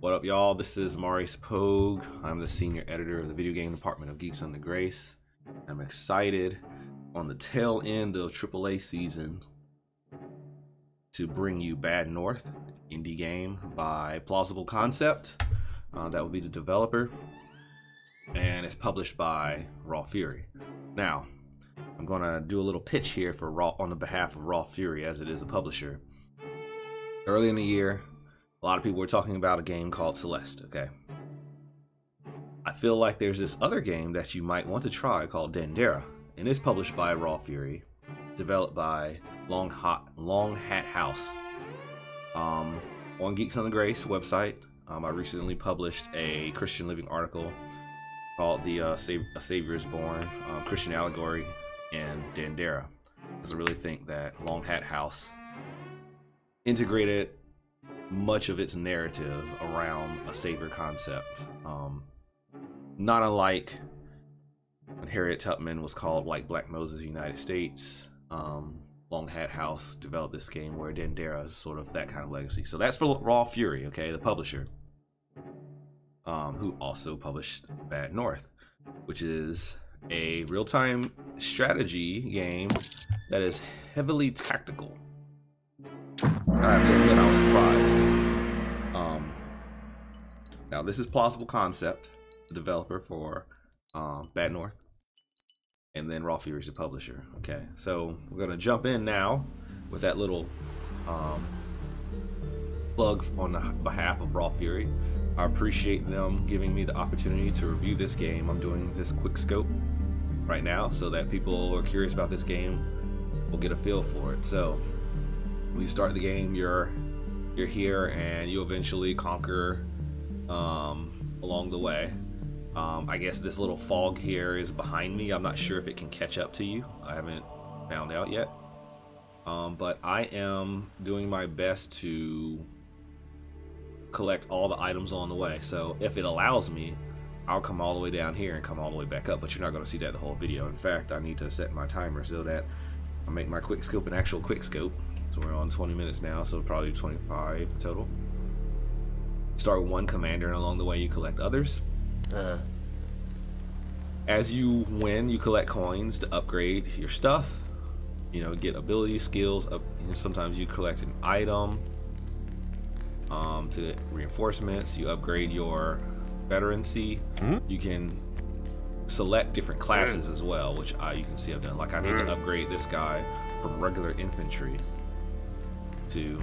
What up, y'all? This is Maurice Pogue. I'm the senior editor of the video game department of Geeks Under Grace. I'm excited on the tail end of AAA season to bring you Bad North, indie game by Plausible Concept. Uh, that will be the developer, and it's published by Raw Fury. Now, I'm going to do a little pitch here for Raw on the behalf of Raw Fury, as it is a publisher. Early in the year, a lot of people were talking about a game called Celeste. Okay, I feel like there's this other game that you might want to try called Dandara, and it's published by Raw Fury, developed by Long Hot Long Hat House. Um, on Geeks on the Grace website, um, I recently published a Christian Living article called "The uh, Sav- A Savior Is Born: um, Christian Allegory in Dandara." Because I really think that Long Hat House integrated much of its narrative around a savior concept. Um, not unlike when Harriet Tubman was called like Black Moses United States. Um, Long Hat House developed this game where Dandara is sort of that kind of legacy. So that's for Raw Fury, okay, the publisher, um, who also published Bad North, which is a real-time strategy game that is heavily tactical. I have to admit, I was surprised. Um, now, this is Plausible Concept, the developer for um, Bad North, and then Raw Fury is the publisher. Okay, so we're gonna jump in now with that little um, plug on the behalf of Raw Fury. I appreciate them giving me the opportunity to review this game. I'm doing this quick scope right now so that people who are curious about this game will get a feel for it. So when you start the game, you're you're here and you eventually conquer um, along the way. Um, I guess this little fog here is behind me. I'm not sure if it can catch up to you. I haven't found out yet. Um, but I am doing my best to collect all the items on the way. So if it allows me, I'll come all the way down here and come all the way back up. But you're not going to see that the whole video. In fact, I need to set my timer so that I make my quick scope an actual quick scope. So we're on 20 minutes now, so probably 25 total. Start one commander, and along the way you collect others. Uh-huh. As you win, you collect coins to upgrade your stuff. You know, get ability skills. Up, sometimes you collect an item um, to reinforcements. You upgrade your veterancy. You can select different classes as well, which I, you can see I've done. Like I need to upgrade this guy from regular infantry to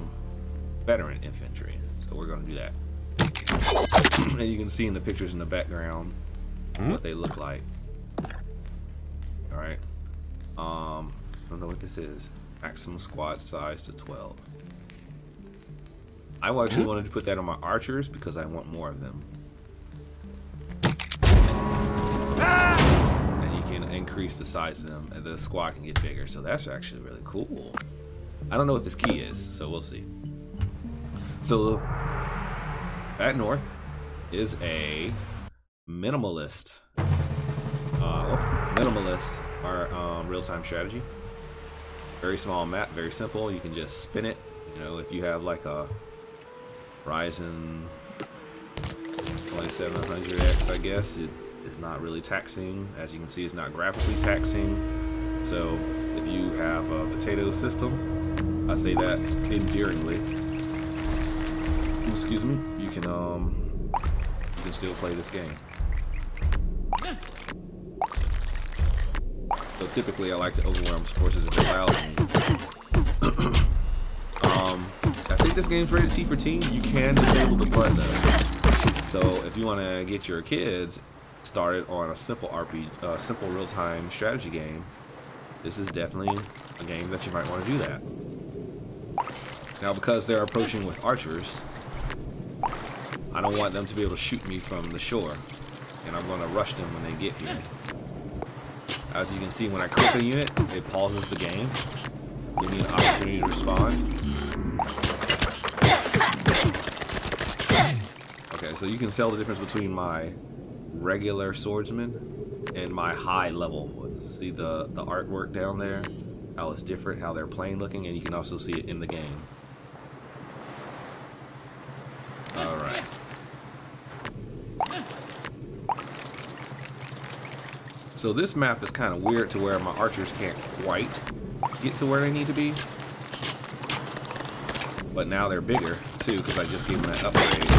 veteran infantry. So we're going to do that. and you can see in the pictures in the background hmm? what they look like. All right. Um, I don't know what this is. Maximum squad size to 12. I actually hmm? wanted to put that on my archers because I want more of them. Ah! And you can increase the size of them, and the squad can get bigger. So that's actually really cool. I don't know what this key is, so we'll see. So, Bad North is a minimalist, uh, minimalist or um, real-time strategy. Very small map, very simple. You can just spin it. You know, if you have like a Ryzen 2700X, I guess it is not really taxing. As you can see, it's not graphically taxing. So, if you have a potato system, I say that endearingly. Excuse me. You can um, you can still play this game. So typically, I like to overwhelm forces if it allows me. um, I think this game's rated T for teen. You can disable the button though. So if you want to get your kids started on a simple RP, uh, simple real-time strategy game, this is definitely a game that you might want to do that. Now, because they're approaching with archers, I don't want them to be able to shoot me from the shore, and I'm going to rush them when they get here. As you can see, when I click a unit, it pauses the game, give me an opportunity to respond. Okay, so you can tell the difference between my regular swordsman and my high level. See the, the artwork down there? How it's different, how they're plain looking, and you can also see it in the game. Alright. So this map is kind of weird to where my archers can't quite get to where they need to be. But now they're bigger too because I just gave them that upgrade.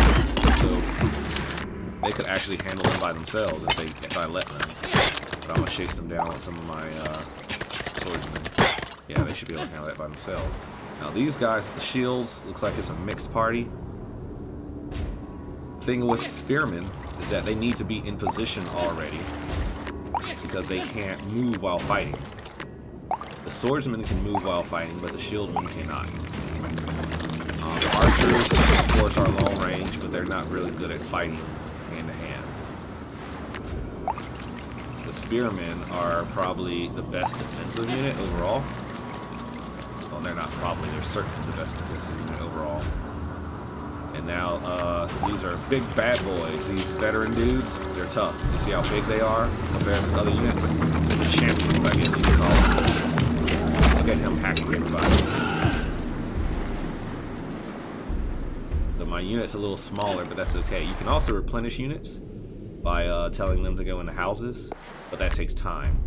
So they could actually handle them by themselves if they if I let them. But I'm gonna chase them down with some of my uh, swordsmen. Yeah, they should be able to handle that by themselves. Now these guys, the shields, looks like it's a mixed party. Thing with spearmen is that they need to be in position already because they can't move while fighting. The swordsman can move while fighting, but the shieldman cannot. Um, archers, of course, are long range, but they're not really good at fighting hand to hand. The spearmen are probably the best defensive unit overall. Well, they're not probably, they're certainly the best defensive unit overall. And now, uh, these are big bad boys. These veteran dudes, they're tough. You see how big they are compared to other units? Champions, I guess you could call them. Look at him hacking everybody. My unit's a little smaller, but that's okay. You can also replenish units by uh, telling them to go into houses, but that takes time.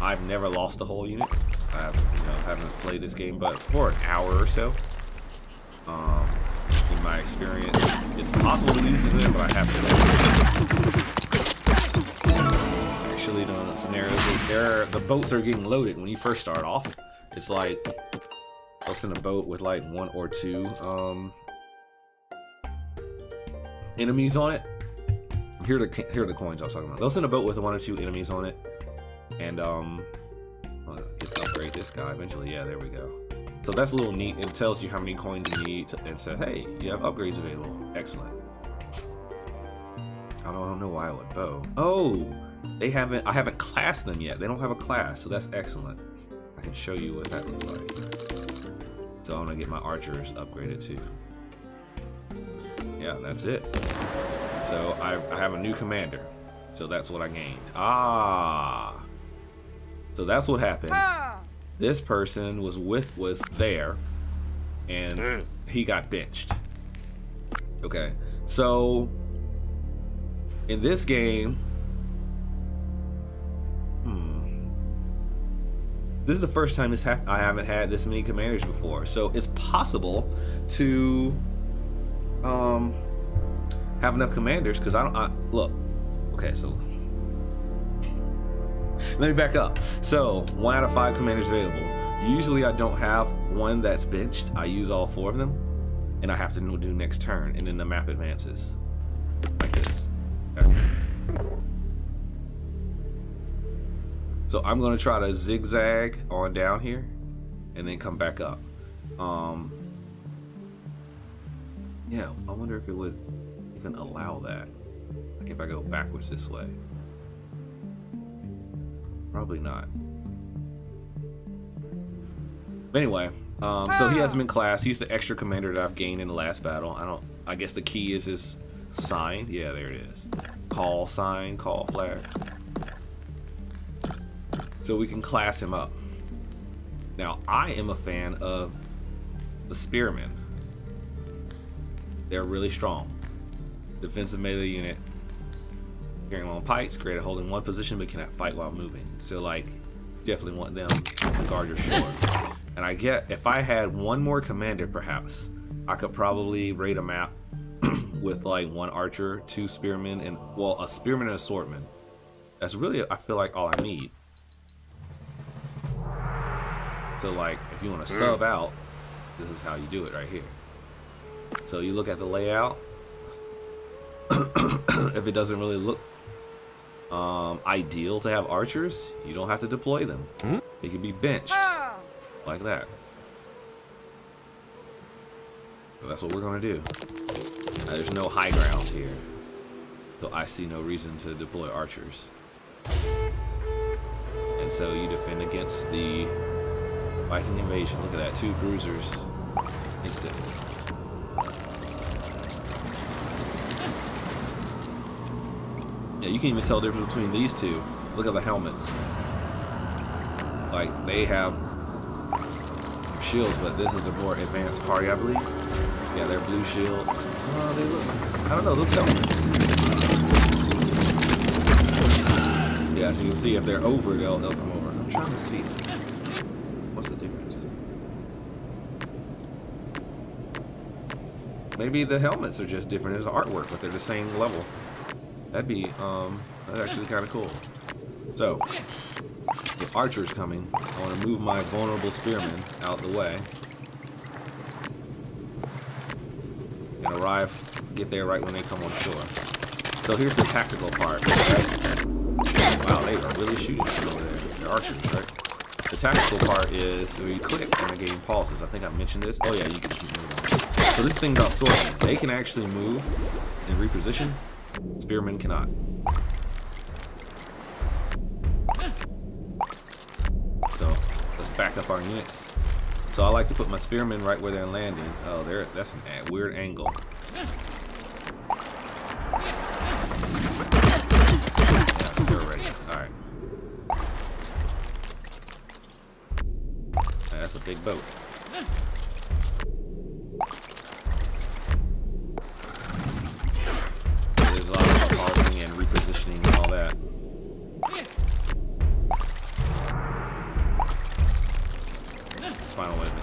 I've never lost a whole unit. I haven't, you know, haven't played this game but for an hour or so. Um, in my experience, it's possible to use it, but I have to. Actually, the scenarios there, the boats are getting loaded when you first start off. It's like I'll send a boat with like one or two um, enemies on it. Here are the here are the coins I was talking about. They'll send a boat with one or two enemies on it, and um, I'll get to upgrade this guy eventually. Yeah, there we go. So that's a little neat. It tells you how many coins you need to, and says, hey, you have upgrades available. Excellent. I don't, know why I would bow. Oh, they haven't, I haven't classed them yet. They don't have a class, so that's excellent. I can show you what that looks like. So I'm gonna get my archers upgraded too. Yeah, that's it. So I, I have a new commander. So that's what I gained. Ah. So that's what happened. Ah this person was with was there and mm. he got benched okay so in this game hmm this is the first time this I haven't had this many commanders before so it's possible to um have enough commanders because I don't I, look okay so let me back up. So, one out of five commanders available. Usually I don't have one that's benched. I use all four of them. And I have to do next turn. And then the map advances. Like this. So I'm to try to zigzag on down here. And then come back up. Um, yeah, I wonder if it would even allow that. Like if I go backwards this way. Probably not. But anyway, um, so he hasn't been classed. He's the extra commander that I've gained in the last battle. I don't. I guess the key is his sign. Yeah, there it is. Call sign, call flag. So we can class him up. Now, I am a fan of the Spearmen. They're really strong. Defensive melee unit carrying long pikes, great at holding one position but cannot fight while moving. So like, definitely want them to guard your shore. And I get, if I had one more commander perhaps, I could probably raid a map with like one archer, two spearmen, and well, a spearman and a swordman. That's really, I feel like all I need. So like, if you want to sub mm. out, this is how you do it right here. So you look at the layout. if it doesn't really look um, ideal to have archers, you don't have to deploy them. Hmm? They can be benched ah. like that. So that's what we're going to do. Now, there's no high ground here. So I see no reason to deploy archers. And so you defend against the Viking invasion. Look at that, two bruisers instantly. Yeah, you can even tell the difference between these two. Look at the helmets. Like, they have shields, but this is the more advanced party, I believe. Yeah, they're blue shields. Oh, they look... I don't know, those helmets. Yeah, so you'll see if they're over, they'll, they'll come over. I'm trying to see. What's the difference? Maybe the helmets are just different as artwork, but they're the same level. That'd be, um, that's actually kind of cool. So, the archer's coming. I want to move my vulnerable spearmen out the way. And arrive, get there right when they come on shore. So here's the tactical part. Right? Wow, they are really shooting over there. They're archers, right? The tactical part is when you click and the game pauses. I think I mentioned this. Oh yeah, you can keep moving. So this thing about swordsmen, they can actually move and reposition. Spearmen cannot. So let's back up our units. So I like to put my spearmen right where they're landing. Oh, there that's a weird angle.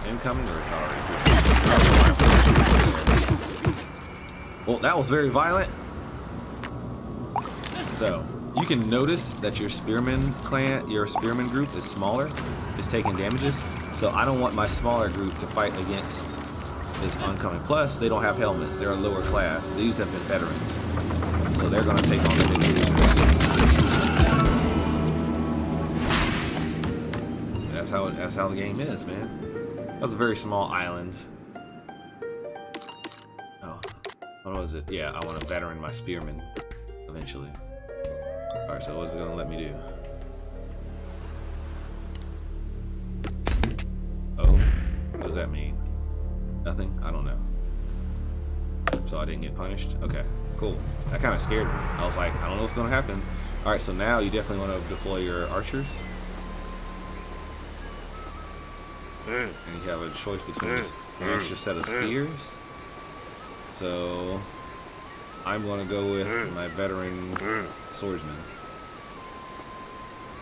Incoming or is it already Well, that was very violent. So, you can notice that your spearman clan, your spearman group is smaller, is taking damages. So I don't want my smaller group to fight against this oncoming. Plus, they don't have helmets. They're a lower class. These have been veterans. So they're going to take on the big That's how, that's how the game is, man. That's a very small island. Oh, what was it? Yeah, I want to veteran my spearmen eventually. Alright, so what is it to let me do? Oh, what does that mean? Nothing? I don't know. So I didn't get punished? Okay, cool. That kind of scared me. I was like, I don't know what's going to happen. Alright, so now you definitely want to deploy your archers. Mm. And you have a choice between an mm. extra set of mm. spears. So I'm going to go with my veteran swordsman.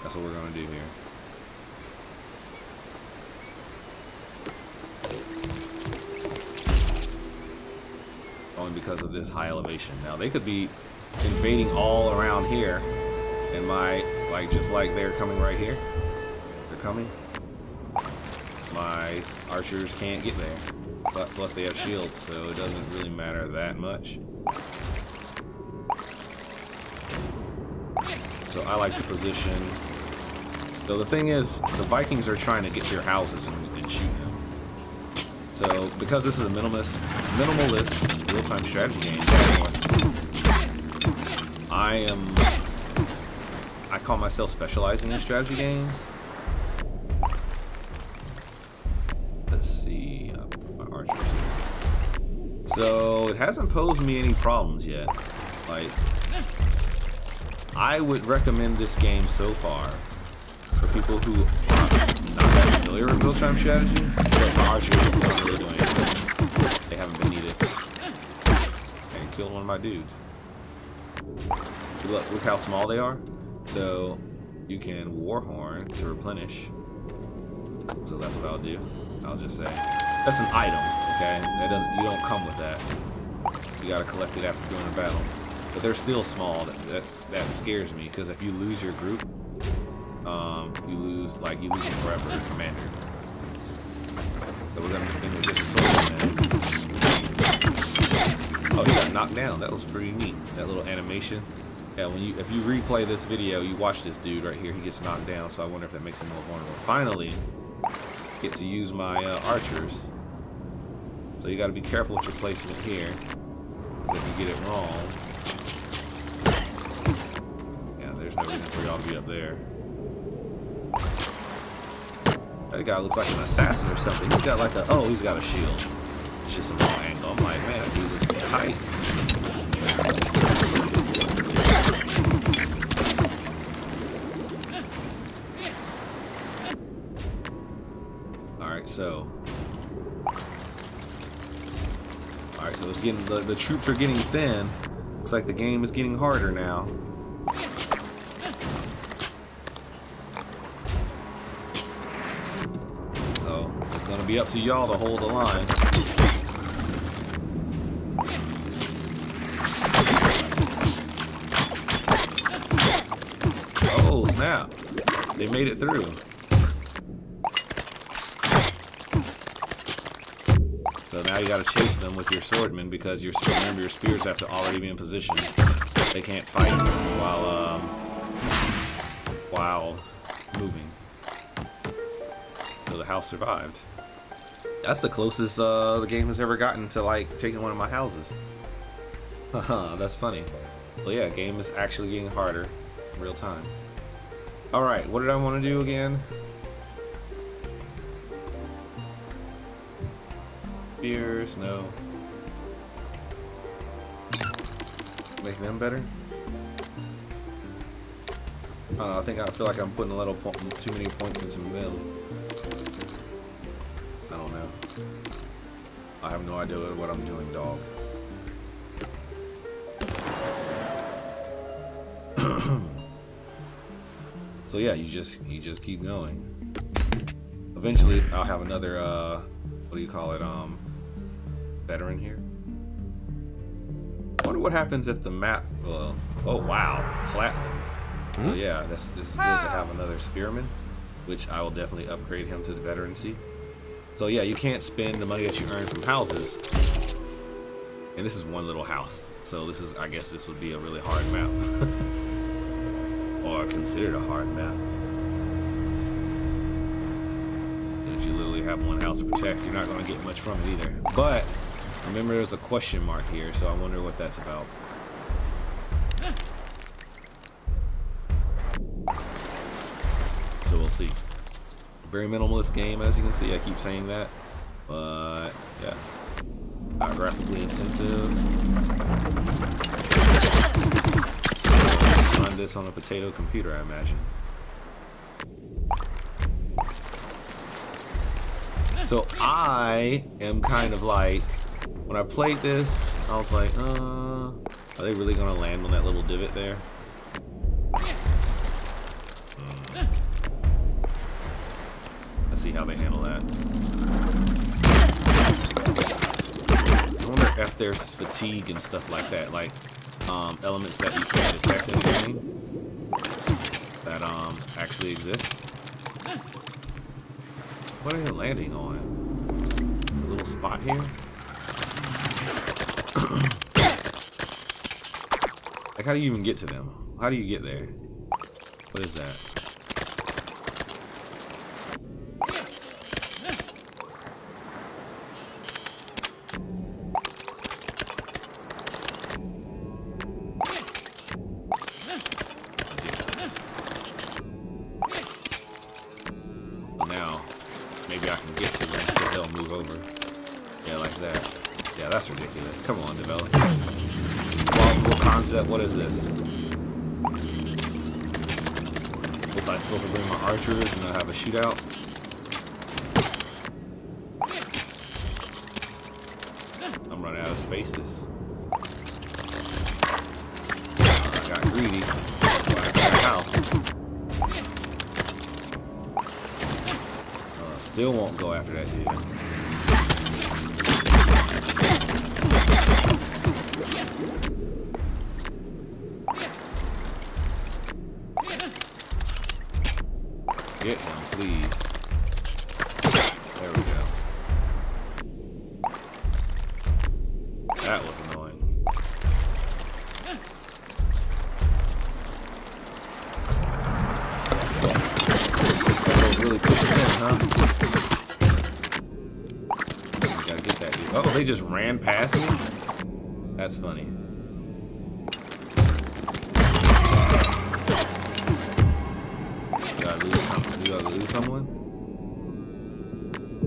That's what we're going to do here. Only because of this high elevation. Now they could be invading all around here and my like just like they're coming right here. They're coming my archers can't get there. But plus they have shields, so it doesn't really matter that much. So I like to position. So the thing is, the Vikings are trying to get to your houses and, and shoot them. So because this is a minimalist, minimalist real-time strategy game, I am. I call myself specializing in strategy games. So it hasn't posed me any problems yet. Like, I would recommend this game so far for people who are not that familiar with real-time strategy, but archers aren't really doing anything. They haven't been needed. And killed one of my dudes. Look, look how small they are. So you can warhorn to replenish. So that's what I'll do. I'll just say that's an item. Okay, that doesn't. You don't come with that. You gotta collect it after doing a battle. But they're still small. That that, that scares me because if you lose your group, um, you lose like you lose forever commander. So we're gonna defend with this sword Oh, he got knocked down. That was pretty neat. That little animation. Yeah, when you if you replay this video, you watch this dude right here. He gets knocked down. So I wonder if that makes him more vulnerable. Finally, get to use my uh, archers. So you got to be careful with your placement here. If you get it wrong, yeah, there's no reason for y'all to be up there. That guy looks like an assassin or something. He's got like a, oh, he's got a shield. It's just a wrong angle. I'm like, man, dude, this tight. so. Alright, so it's getting the, the troops are getting thin. Looks like the game is getting harder now. So, it's gonna be up to y'all to hold the line. Oh, snap. They made it through. You gotta chase them with your swordmen because your remember your spears have to already be in position. They can't fight while um, while moving. So the house survived. That's the closest uh, the game has ever gotten to like taking one of my houses. Haha, that's funny. Well, yeah, game is actually getting harder real time. All right, what did I want to do again? Spears, no. Make them better? I don't know, I think I feel like I'm putting a little too many points into them. I don't know. I have no idea what I'm doing, dog. so yeah, you just you just keep going. Eventually, I'll have another uh, what do you call it? Um, veteran here. I wonder what happens if the map. Well, oh wow, flatland. Hmm? Oh yeah, this this is good to have another spearman, which I will definitely upgrade him to the veterancy. So yeah, you can't spend the money that you earn from houses. And this is one little house. So this is, I guess this would be a really hard map. or considered a hard map. And if you literally have one house to protect, you're not going to get much from it either. But Remember there's a question mark here, so I wonder what that's about. So we'll see. Very minimalist game, as you can see. I keep saying that. But, yeah. Not graphically intensive. Run this on a potato computer, I imagine. So I am kind of like when I played this, I was like, uh, are they really gonna land on that little divot there? Hmm. Let's see how they handle that. I wonder if there's fatigue and stuff like that, like um, elements that you can detect in the game that um, actually exist. What are they landing on? A little spot here? Like, how do you even get to them? How do you get there? What is that? That's ridiculous. Come on, develop. Plausible concept, what is this? Was I supposed to bring my archers and I have a shootout? I'm running out of spaces. I got greedy. I got a house. Uh, still won't go after that dude. Really in, huh? Gotta get that dude. Oh, they just ran past me? That's funny. lose someone?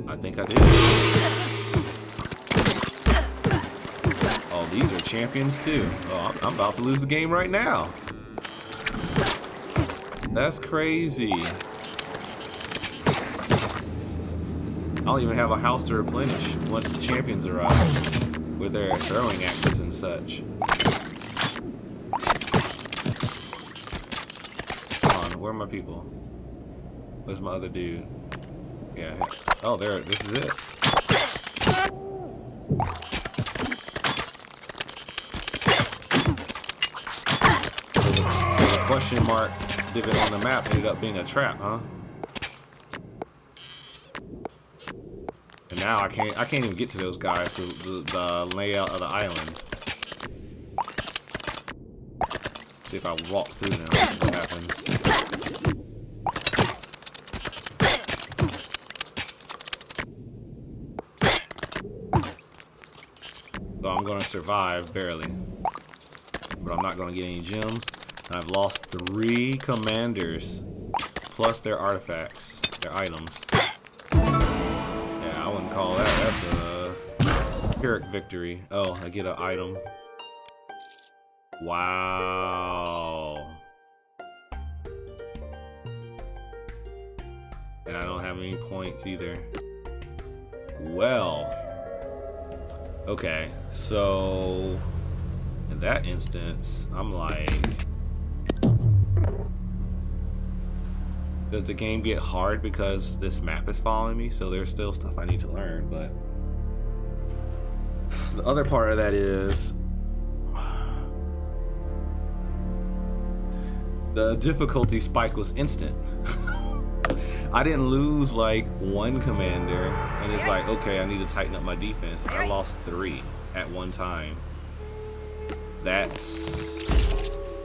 I think I did. Oh, these are champions too. Oh, I'm about to lose the game right now. That's crazy. I don't even have a house to replenish once the champions arrive with their throwing axes and such. Come on, where are my people? Where's my other dude? Yeah, Yeah. Oh, there. This is it. So the question mark divot on the map ended up being a trap, huh? Now I can't I can't even get to those guys because the, the layout of the island. See if I walk through them, what happens. So I'm gonna survive barely. But I'm not gonna get any gems. I've lost three commanders plus their artifacts, their items. Call that. That's a Pyrrhic victory. Oh, I get an item. Wow. And I don't have any points either. Well. Okay, so in that instance, I'm like, does the game get hard because this map is following me? So there's still stuff I need to learn, but the other part of that is the difficulty spike was instant. I didn't lose like one commander, and it's like, okay, I need to tighten up my defense. I lost three at one time. That's...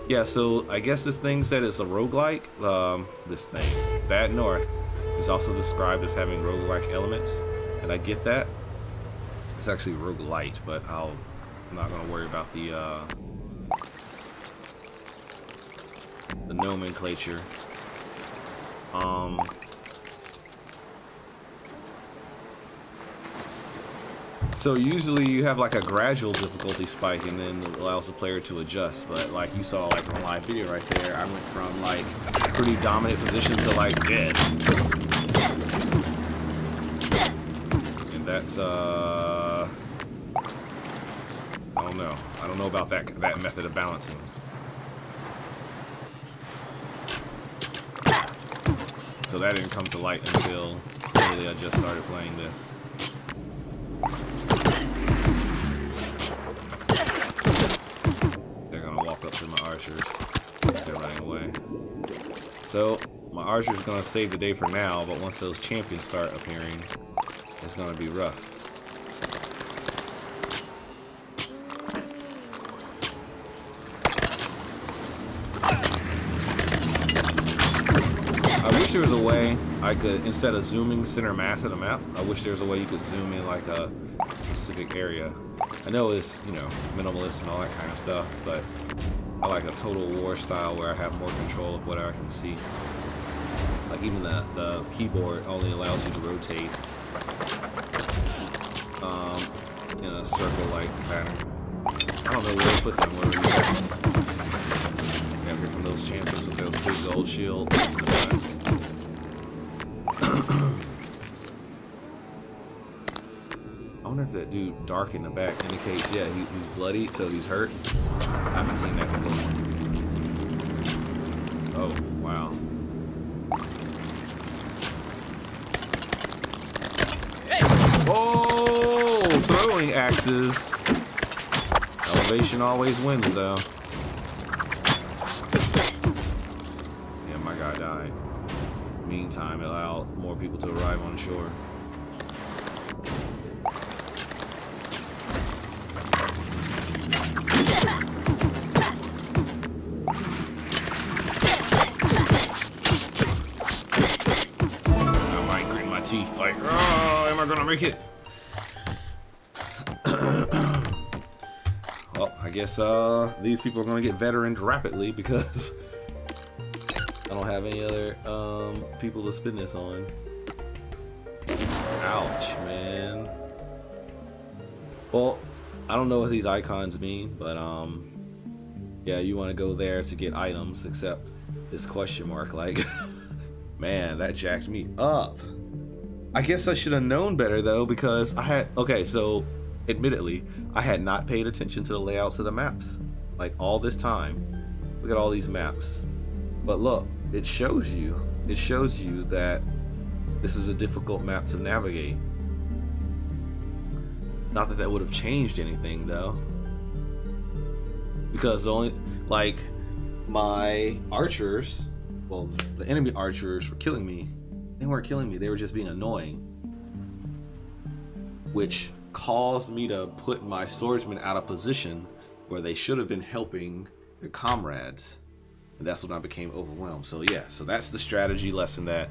Yeah, so I guess this thing said it's a roguelike. Um, this thing, Bad North, is also described as having roguelike elements, and I get that. It's actually roguelite, but I'll, I'm not going to worry about the, uh, the nomenclature. Um, So usually you have like a gradual difficulty spike and then it allows the player to adjust. But like you saw like on live video right there, I went from like pretty dominant position to like dead. And that's uh I don't know. I don't know about that that method of balancing. So that didn't come to light until really I just started playing this. So, my archer's gonna save the day for now, but once those champions start appearing, it's gonna be rough. I wish there was a way I could, instead of zooming center mass of the map, I wish there was a way you could zoom in like a specific area. I know it's, you know, minimalist and all that kind of stuff, but I like a total war style where I have more control of what I can see. Like even the, the keyboard only allows you to rotate um, in a circle-like pattern. I don't know where to put them, where. Yeah, from those champions with those big gold shields. I wonder if that dude dark in the back indicates, yeah, he, he's bloody, so he's hurt. Haven't seen that before. Oh, wow. Oh, throwing axes. Elevation always wins, though. Yeah, my guy died. Meantime, it allowed more people to arrive on shore. Make it? well, I guess uh, these people are gonna get veteraned rapidly because I don't have any other um, people to spin this on. Ouch, man. Well, I don't know what these icons mean, but um, yeah, you want to go there to get items, except this question mark, like, man, that jacked me up. I guess I should have known better though, because I had, okay, so admittedly, I had not paid attention to the layouts of the maps, like all this time. Look at all these maps. But look, it shows you, it shows you that this is a difficult map to navigate. Not that that would have changed anything though. Because only, like, my archers, well, the enemy archers were killing me. They weren't killing me, they were just being annoying. Which caused me to put my swordsmen out of position where they should have been helping their comrades. And that's when I became overwhelmed. So yeah, so that's the strategy lesson that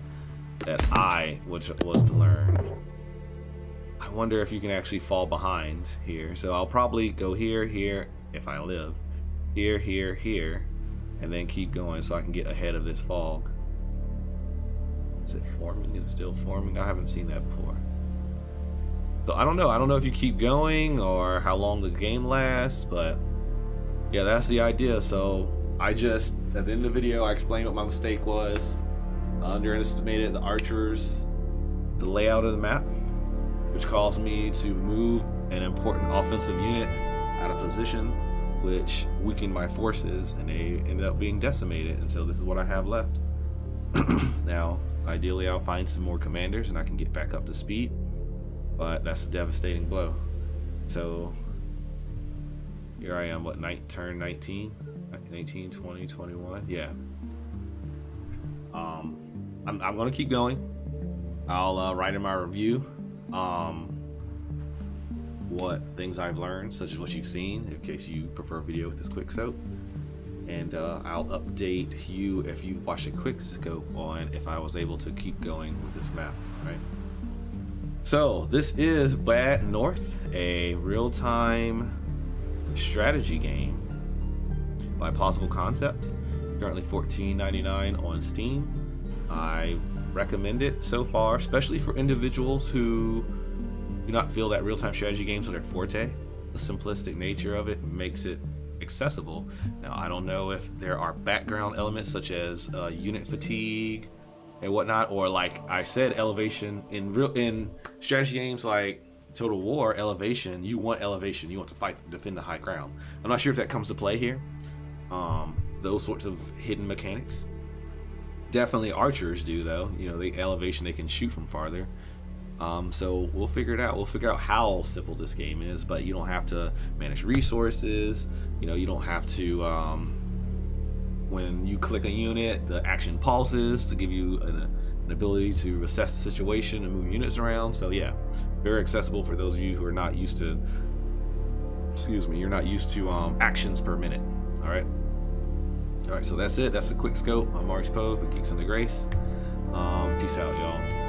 that I was, was to learn. I wonder if you can actually fall behind here. So I'll probably go here, here, if I live. Here, here, here. And then keep going so I can get ahead of this fog. Is it forming? Is it still forming? I haven't seen that before. So I don't know. I don't know if you keep going or how long the game lasts, but yeah, that's the idea. So I just, at the end of the video, I explained what my mistake was. I underestimated the archers, the layout of the map, which caused me to move an important offensive unit out of position, which weakened my forces, and they ended up being decimated. And so this is what I have left. now, ideally, I'll find some more commanders and I can get back up to speed but that's a devastating blow. So here I am, what, night turn 19? 19, 20, 21? Yeah. Um, I'm, I'm going to keep going. I'll uh, write in my review um, what things I've learned, such as what you've seen, in case you prefer a video with this quick scope. And uh, I'll update you if you watch a quick scope on if I was able to keep going with this map, right? So this is Bad North, a real-time strategy game by Plausible Concept. Currently $14.99 on Steam. I recommend it so far, especially for individuals who do not feel that real-time strategy games are their forte. The simplistic nature of it makes it accessible. Now, I don't know if there are background elements such as uh, unit fatigue and whatnot, or like I said, elevation in real in strategy games like Total War, elevation. You want elevation. You want to fight, defend the high ground. I'm not sure if that comes to play here. Um, those sorts of hidden mechanics. Definitely archers do though. You know, the elevation they can shoot from farther. Um, so we'll figure it out. We'll figure out how simple this game is, but you don't have to manage resources. You know, you don't have to um, when you click a unit, the action pauses to give you an, an, ability to assess the situation and move units around. So yeah, very accessible for those of you who are not used to, excuse me, you're not used to um, actions per minute. All right. All right, so that's it. That's a quick scope. I'm Maurice Pogue with Geeks Under Grace. Um, peace out, y'all.